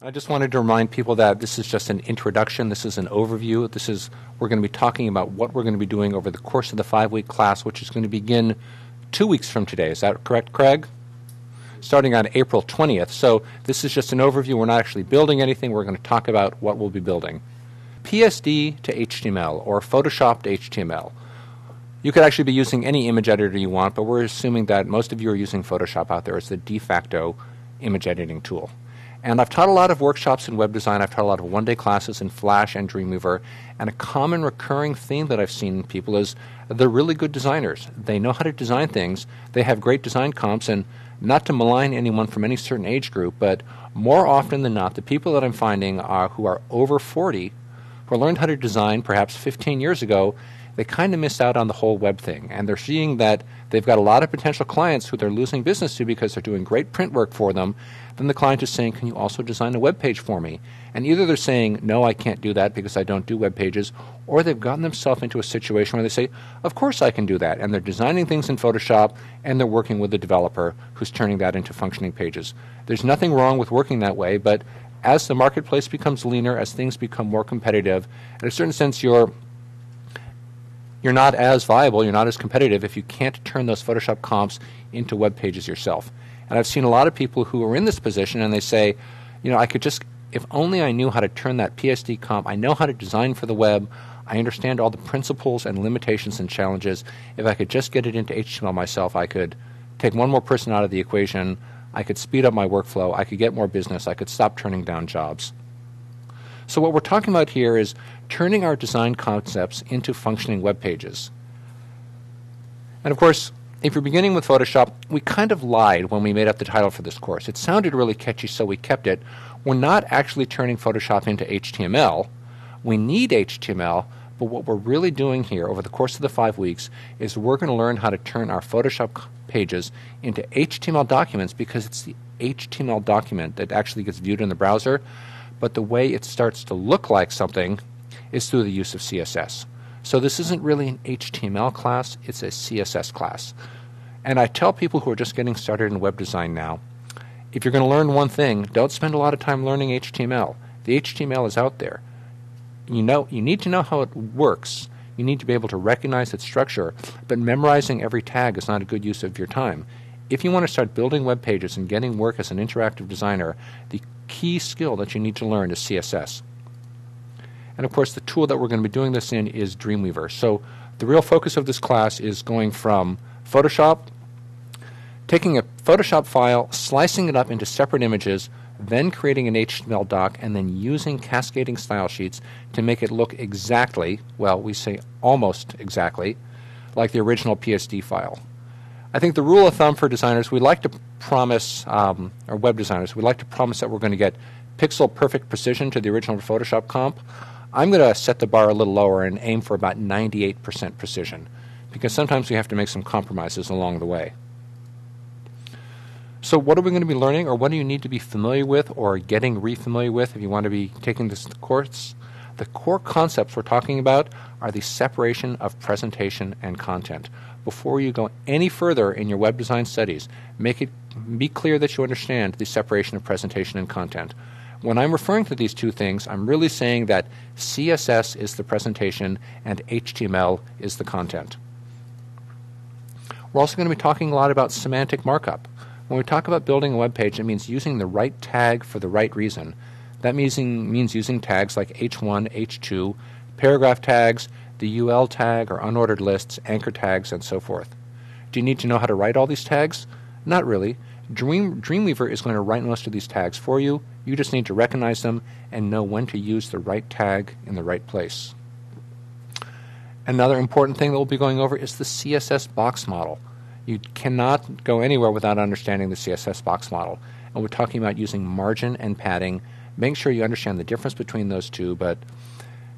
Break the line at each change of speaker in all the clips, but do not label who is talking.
I just wanted to remind people that this is just an introduction. This is an overview. This is we're going to be talking about what we're going to be doing over the course of the five-week class, which is going to begin two weeks from today. Is that correct, Craig? Starting on April 20th. So this is just an overview. We're not actually building anything. We're going to talk about what we'll be building. PSD to HTML or Photoshop to HTML. You could actually be using any image editor you want, but we're assuming that most of you are using Photoshop out there as the de facto image editing tool. And I've taught a lot of workshops in web design. I've taught a lot of one day classes in Flash and Dreamweaver. And a common recurring theme that I've seen in people is they're really good designers. They know how to design things, they have great design comps, and not to malign anyone from any certain age group, but more often than not, the people that I'm finding are who are over 40, who learned how to design perhaps 15 years ago, they kind of missed out on the whole web thing. And they're seeing that they've got a lot of potential clients who they're losing business to because they're doing great print work for them. Then the client is saying, Can you also design a web page for me? And either they're saying, No, I can't do that because I don't do web pages, or they've gotten themselves into a situation where they say, Of course I can do that. And they're designing things in Photoshop and they're working with a developer who's turning that into functioning pages. There's nothing wrong with working that way, but as the marketplace becomes leaner, as things become more competitive, in a certain sense, you're you're not as viable, you're not as competitive if you can't turn those Photoshop comps into web pages yourself. And I've seen a lot of people who are in this position and they say, you know, I could just, if only I knew how to turn that PSD comp, I know how to design for the web, I understand all the principles and limitations and challenges. If I could just get it into HTML myself, I could take one more person out of the equation, I could speed up my workflow, I could get more business, I could stop turning down jobs. So, what we're talking about here is turning our design concepts into functioning web pages. And of course, if you're beginning with Photoshop, we kind of lied when we made up the title for this course. It sounded really catchy, so we kept it. We're not actually turning Photoshop into HTML. We need HTML, but what we're really doing here over the course of the five weeks is we're going to learn how to turn our Photoshop pages into HTML documents because it's the HTML document that actually gets viewed in the browser but the way it starts to look like something is through the use of CSS. So this isn't really an HTML class, it's a CSS class. And I tell people who are just getting started in web design now, if you're going to learn one thing, don't spend a lot of time learning HTML. The HTML is out there. You know, you need to know how it works. You need to be able to recognize its structure, but memorizing every tag is not a good use of your time. If you want to start building web pages and getting work as an interactive designer, the key skill that you need to learn is CSS. And of course, the tool that we're going to be doing this in is Dreamweaver. So the real focus of this class is going from Photoshop, taking a Photoshop file, slicing it up into separate images, then creating an HTML doc, and then using cascading style sheets to make it look exactly, well, we say almost exactly, like the original PSD file. I think the rule of thumb for designers, we like to promise, um, or web designers, we like to promise that we're going to get pixel perfect precision to the original Photoshop comp. I'm going to set the bar a little lower and aim for about 98% precision because sometimes we have to make some compromises along the way. So, what are we going to be learning, or what do you need to be familiar with or getting refamiliar with if you want to be taking this course? The core concepts we're talking about are the separation of presentation and content before you go any further in your web design studies, make it be clear that you understand the separation of presentation and content. When I'm referring to these two things, I'm really saying that CSS is the presentation and HTML is the content. We're also going to be talking a lot about semantic markup. When we talk about building a web page, it means using the right tag for the right reason. That means, means using tags like H1, H2, paragraph tags, the UL tag or unordered lists, anchor tags, and so forth. Do you need to know how to write all these tags? Not really. Dream, Dreamweaver is going to write most of these tags for you. You just need to recognize them and know when to use the right tag in the right place. Another important thing that we'll be going over is the CSS box model. You cannot go anywhere without understanding the CSS box model. And we're talking about using margin and padding. Make sure you understand the difference between those two, but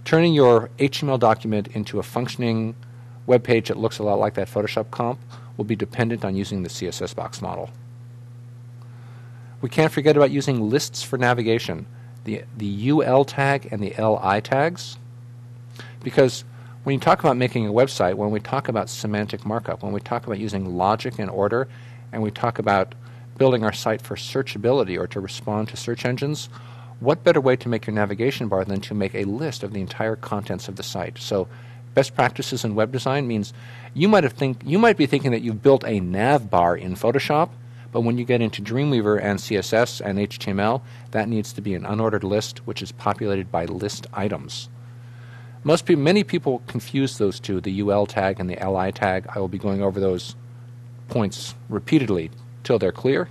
turning your HTML document into a functioning web page that looks a lot like that Photoshop comp will be dependent on using the CSS box model. We can't forget about using lists for navigation, the, the UL tag and the LI tags, because when you talk about making a website, when we talk about semantic markup, when we talk about using logic and order, and we talk about building our site for searchability or to respond to search engines, what better way to make your navigation bar than to make a list of the entire contents of the site? So, best practices in web design means you might have think you might be thinking that you've built a nav bar in Photoshop, but when you get into Dreamweaver and CSS and HTML, that needs to be an unordered list which is populated by list items. Most people, many people confuse those two, the UL tag and the LI tag. I will be going over those points repeatedly till they're clear.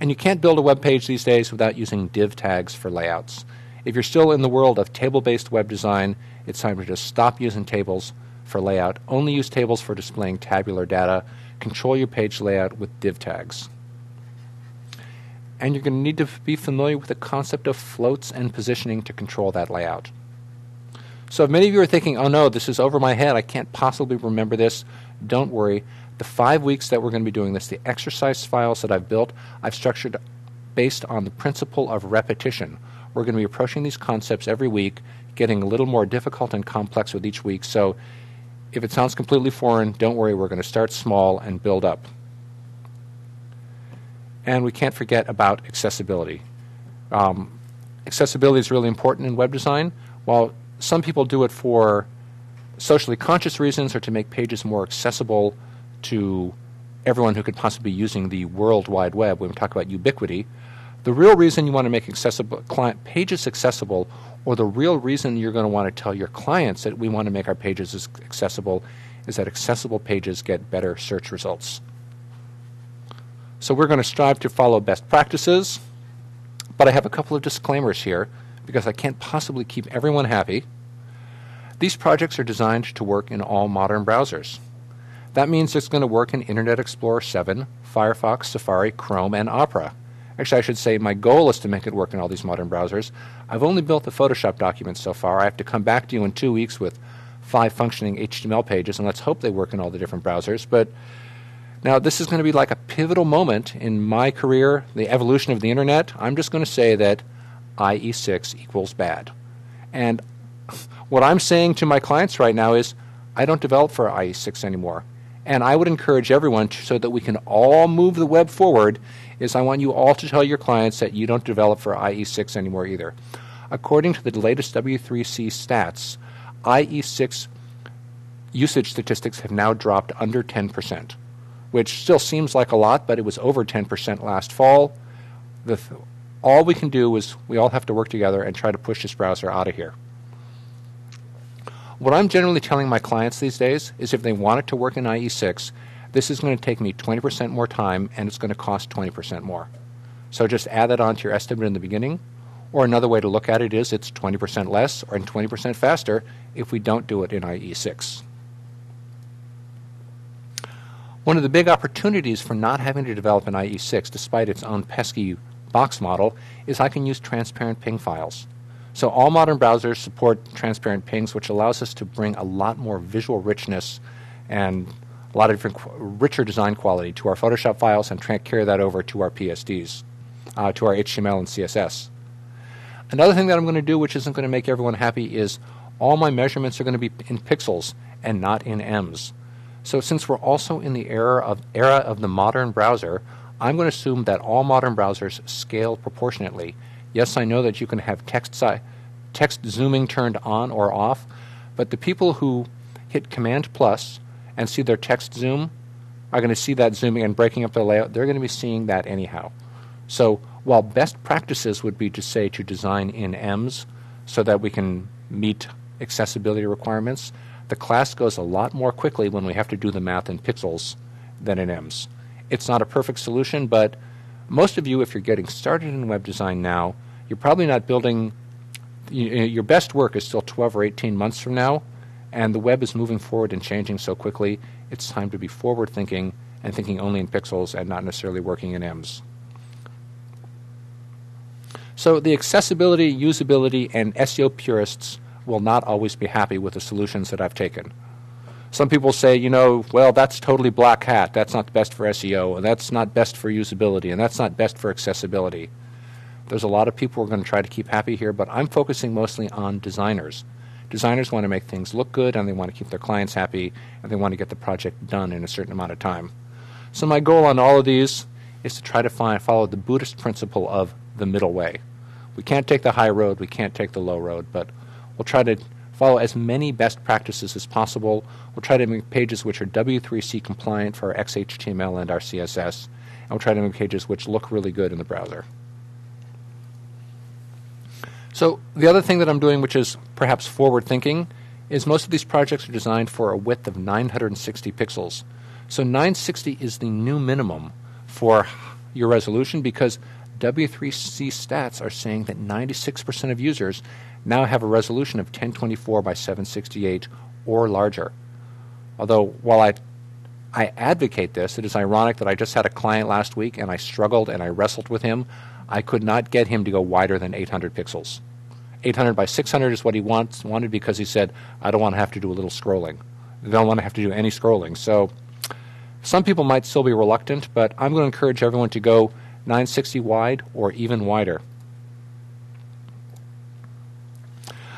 And you can't build a web page these days without using div tags for layouts. If you're still in the world of table based web design, it's time to just stop using tables for layout. Only use tables for displaying tabular data. Control your page layout with div tags. And you're going to need to be familiar with the concept of floats and positioning to control that layout. So, if many of you are thinking, oh no, this is over my head, I can't possibly remember this, don't worry the five weeks that we're going to be doing this, the exercise files that I've built, I've structured based on the principle of repetition. We're going to be approaching these concepts every week, getting a little more difficult and complex with each week. So if it sounds completely foreign, don't worry, we're going to start small and build up. And we can't forget about accessibility. Um, accessibility is really important in web design. While some people do it for socially conscious reasons or to make pages more accessible to everyone who could possibly be using the World Wide Web when we talk about ubiquity. The real reason you want to make accessible client pages accessible, or the real reason you're going to want to tell your clients that we want to make our pages accessible, is that accessible pages get better search results. So we're going to strive to follow best practices, but I have a couple of disclaimers here because I can't possibly keep everyone happy. These projects are designed to work in all modern browsers. That means it's going to work in Internet Explorer 7, Firefox, Safari, Chrome, and Opera. Actually, I should say my goal is to make it work in all these modern browsers. I've only built the Photoshop documents so far. I have to come back to you in two weeks with five functioning HTML pages, and let's hope they work in all the different browsers. But now, this is going to be like a pivotal moment in my career, the evolution of the Internet. I'm just going to say that IE6 equals bad. And what I'm saying to my clients right now is I don't develop for IE6 anymore. And I would encourage everyone to, so that we can all move the web forward is I want you all to tell your clients that you don't develop for IE6 anymore either. According to the latest W3C stats, IE6 usage statistics have now dropped under 10%, which still seems like a lot, but it was over 10% last fall. The, all we can do is we all have to work together and try to push this browser out of here. What I'm generally telling my clients these days is if they want it to work in IE6, this is going to take me 20% more time and it's going to cost 20% more. So just add that onto your estimate in the beginning. Or another way to look at it is it's 20% less or 20% faster if we don't do it in IE6. One of the big opportunities for not having to develop an IE6 despite its own pesky box model is I can use transparent ping files. So all modern browsers support transparent pings, which allows us to bring a lot more visual richness and a lot of different richer design quality to our Photoshop files and carry that over to our PSDs, uh, to our HTML and CSS. Another thing that I'm going to do, which isn't going to make everyone happy, is all my measurements are going to be in pixels and not in ems. So since we're also in the era of era of the modern browser, I'm going to assume that all modern browsers scale proportionately Yes, I know that you can have text, si- text zooming turned on or off, but the people who hit Command plus and see their text zoom are going to see that zooming and breaking up their layout. They're going to be seeing that anyhow. So while best practices would be to say to design in ems so that we can meet accessibility requirements, the class goes a lot more quickly when we have to do the math in pixels than in ems. It's not a perfect solution, but most of you, if you're getting started in web design now, you're probably not building. your best work is still 12 or 18 months from now, and the web is moving forward and changing so quickly. It's time to be forward thinking and thinking only in pixels and not necessarily working in ems. So the accessibility, usability, and SEO purists will not always be happy with the solutions that I've taken. Some people say, you know, well, that's totally black hat. That's not best for SEO, and that's not best for usability, and that's not best for accessibility. There's a lot of people who are going to try to keep happy here, but I'm focusing mostly on designers. Designers want to make things look good and they want to keep their clients happy and they want to get the project done in a certain amount of time. So my goal on all of these is to try to find, follow the Buddhist principle of the middle way. We can't take the high road, we can't take the low road, but we'll try to follow as many best practices as possible. We'll try to make pages which are W3C compliant for our XHTML and our CSS, and we'll try to make pages which look really good in the browser. So the other thing that I'm doing, which is perhaps forward thinking, is most of these projects are designed for a width of 960 pixels. So 960 is the new minimum for your resolution because W3C stats are saying that 96% of users now have a resolution of 1024 by 768 or larger. Although, while I, I advocate this, it is ironic that I just had a client last week and I struggled and I wrestled with him. I could not get him to go wider than 800 pixels. 800 by 600 is what he wants, wanted because he said, I don't want to have to do a little scrolling. I don't want to have to do any scrolling. So, some people might still be reluctant, but I'm going to encourage everyone to go 960 wide or even wider.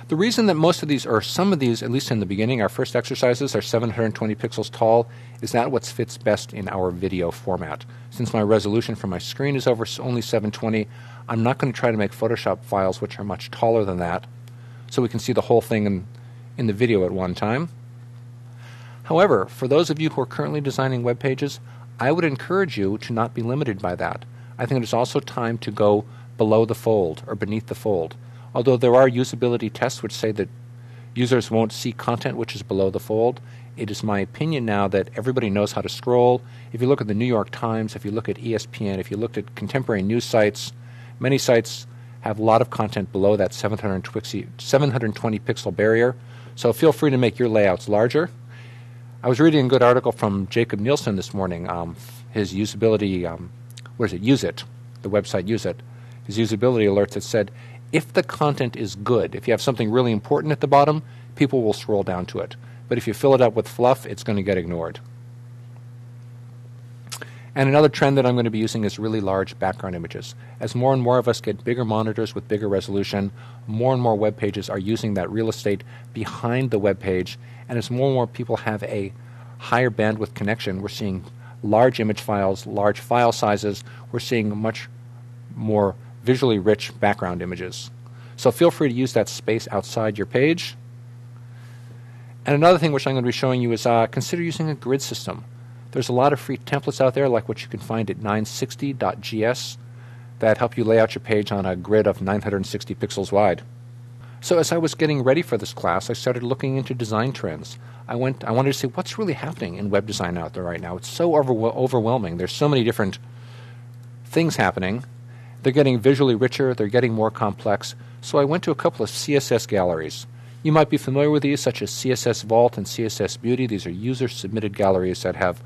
The reason that most of these, or some of these, at least in the beginning, our first exercises are 720 pixels tall, is that what fits best in our video format. Since my resolution for my screen is over only 720, I'm not going to try to make Photoshop files which are much taller than that, so we can see the whole thing in, in the video at one time. However, for those of you who are currently designing web pages, I would encourage you to not be limited by that. I think it is also time to go below the fold or beneath the fold. Although there are usability tests which say that users won't see content which is below the fold, it is my opinion now that everybody knows how to scroll. If you look at the New York Times, if you look at ESPN, if you looked at contemporary news sites, many sites have a lot of content below that 720, 720 pixel barrier. So feel free to make your layouts larger. I was reading a good article from Jakob Nielsen this morning, um, his usability, um, it, Use It, the website Use It, his usability alerts that said if the content is good, if you have something really important at the bottom, people will scroll down to it. But if you fill it up with fluff, it's going to get ignored. And another trend that I'm going to be using is really large background images. As more and more of us get bigger monitors with bigger resolution, more and more web pages are using that real estate behind the web page. And as more and more people have a higher bandwidth connection, we're seeing large image files, large file sizes. We're seeing much more visually rich background images. So feel free to use that space outside your page. And another thing which I'm going to be showing you is uh, consider using a grid system. There's a lot of free templates out there, like what you can find at 960.gs, that help you lay out your page on a grid of 960 pixels wide. So as I was getting ready for this class, I started looking into design trends. I went I wanted to see what's really happening in web design out there right now. It's so over- overwhelming. There's so many different things happening they're getting visually richer, they're getting more complex. So I went to a couple of CSS galleries. You might be familiar with these, such as CSS Vault and CSS Beauty. These are user submitted galleries that have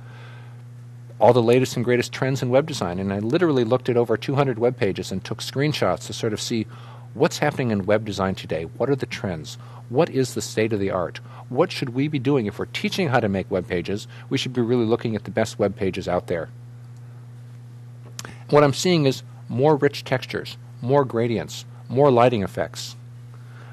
all the latest and greatest trends in web design. And I literally looked at over 200 web pages and took screenshots to sort of see what's happening in web design today. What are the trends? What is the state of the art? What should we be doing if we're teaching how to make web pages? We should be really looking at the best web pages out there. What I'm seeing is more rich textures, more gradients, more lighting effects.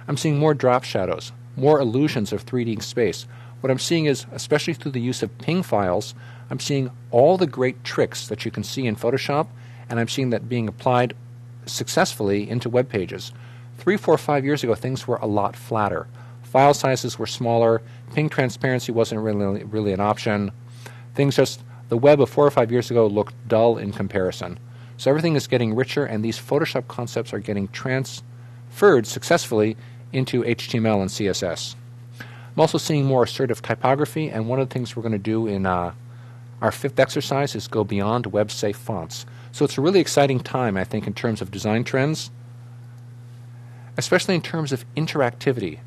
I'm seeing more drop shadows, more illusions of 3D space. What I'm seeing is, especially through the use of ping files, I'm seeing all the great tricks that you can see in Photoshop, and I'm seeing that being applied successfully into web pages. Three, four, five years ago, things were a lot flatter. File sizes were smaller. Ping transparency wasn't really, really an option. Things just, the web of four or five years ago looked dull in comparison. So everything is getting richer, and these Photoshop concepts are getting transferred successfully into HTML and CSS. I'm also seeing more assertive typography, and one of the things we're going to do in uh, our fifth exercise is go beyond web safe fonts. So it's a really exciting time, I think, in terms of design trends, especially in terms of interactivity.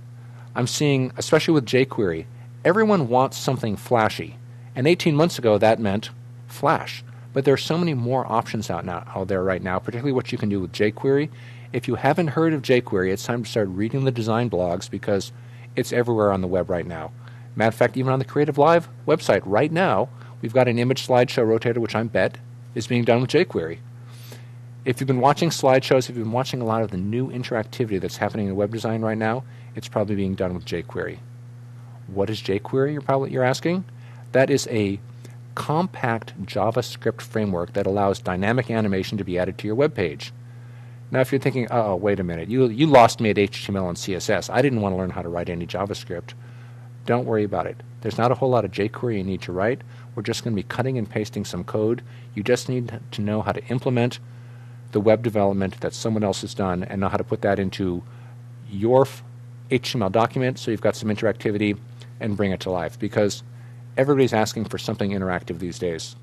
I'm seeing, especially with jQuery, everyone wants something flashy. And 18 months ago, that meant Flash. But there are so many more options out now out there right now, particularly what you can do with jQuery. If you haven't heard of jQuery, it's time to start reading the design blogs because it's everywhere on the web right now. Matter of fact, even on the Creative Live website right now, we've got an image slideshow rotator, which I bet is being done with jQuery. If you've been watching slideshows, if you've been watching a lot of the new interactivity that's happening in web design right now, it's probably being done with jQuery. What is jQuery? You're probably you're asking. That is a compact JavaScript framework that allows dynamic animation to be added to your web page. Now, if you're thinking, oh, wait a minute, you, you lost me at HTML and CSS. I didn't want to learn how to write any JavaScript. Don't worry about it. There's not a whole lot of jQuery you need to write. We're just going to be cutting and pasting some code. You just need to know how to implement the web development that someone else has done and know how to put that into your HTML document so you've got some interactivity and bring it to life because everybody's asking for something interactive these days.